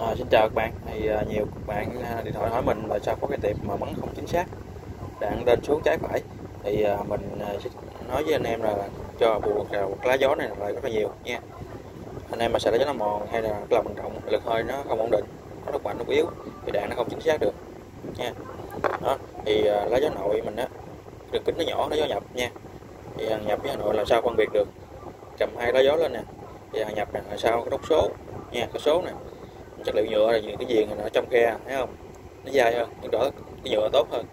À, xin chào các bạn, thì à, nhiều bạn à, điện thoại hỏi mình là sao có cái tiệp mà bắn không chính xác đạn lên xuống trái phải. Thì à, mình à, sẽ nói với anh em là cho buộc à, lá gió này là rất là nhiều nha. Anh em mà sợ lá gió nó mòn hay là làm bằng trọng lực hơi nó không ổn định nó lực mạnh nó yếu thì đạn nó không chính xác được nha. Đó thì à, lá gió nội mình á đường kính nó nhỏ nó gió nhập nha. Thì hàng nhập với hà nội làm sao phân biệt được? Cầm hai lá gió lên nè thì hàng nhập là sao? Cái đốc số nha cái số này chất liệu nhựa là những cái viền nó trong khe thấy không? Nó dài hơn nhưng đỡ cái nhựa tốt hơn.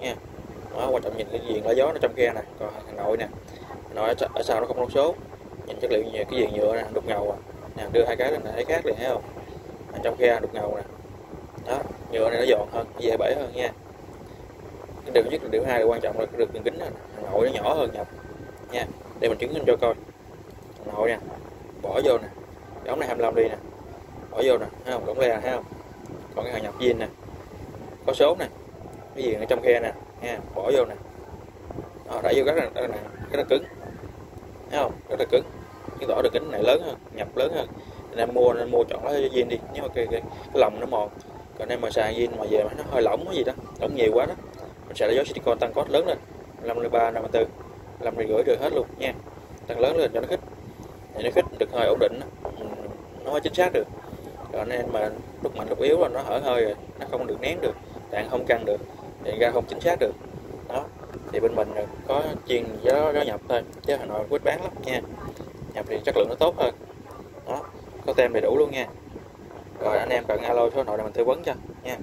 Nha. Đó quan trọng nhìn cái viền lá gió nó trong khe nè còn hà nội nè. Hà nội ở, sau nó không có số. Nhìn chất liệu nhựa cái viền nhựa nè đục ngầu à. Nè đưa hai cái lên này thấy khác liền thấy không? Ở trong khe đục ngầu nè. Đó nhựa này nó giòn hơn dễ bể hơn nha. Cái điều nhất là điều hai là quan trọng là được đường đường kính nè. Hà nội nó nhỏ hơn nhập nha để mình chứng minh cho coi. Hà nội nè bỏ vô nè cái ống này 25 đi nè. Bỏ vô nè thấy không? Cổng le thấy không? Còn cái hàng nhập viên nè. Có số nè. Cái gì ở trong khe nè. Nha bỏ vô nè. Đó, đẩy vô rất là, rất là rất là cứng. Thấy không? Rất là cứng. Cái tỏ đường kính này lớn hơn nhập lớn hơn. Nên mua nên mua chọn lấy viên đi. Nếu mà cái, cái, cái lòng nó mòn. Còn em mà xài viên mà về mà nó hơi lỏng cái gì đó lỏng nhiều quá đó mình sẽ lấy gió silicon tăng cốt lớn lên. 53 54 làm rưỡi được hết luôn nha. Tăng lớn lên cho nó khích thì nó khích được hơi ổn định đó nó mới chính xác được. Cho nên mà lúc mạnh lúc yếu là nó hở hơi rồi, nó không được nén được đạn không căng được, thì ra không chính xác được. Đó, thì bên mình có chuyên gió gió nhập thôi, chứ hà nội quýt bán lắm nha. Nhập thì chất lượng nó tốt hơn. Đó, có tem đầy đủ luôn nha. Rồi anh em cần alo số nội để mình tư vấn cho, nha.